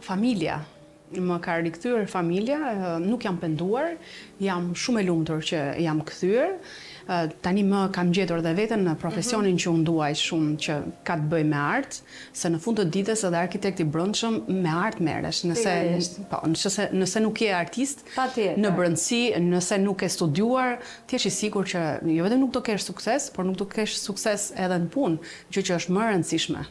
Familja më ka rikthyer familja nuk jam penduar jam shumë e lumtur që jam kthyer tani më kam gjetur dhe veten në profesionin që unë dua aq shumë që ka të bëjë me art se në fund të ditës edhe arkitekti i brendshëm me art merresh nëse po nëse nëse nuk je artist në brendësi nëse nuk ke studiuar ti je i sigurt që jo vetëm nuk do kesh sukses por nuk do kesh sukses edhe në punë gjë që është më e rëndësishme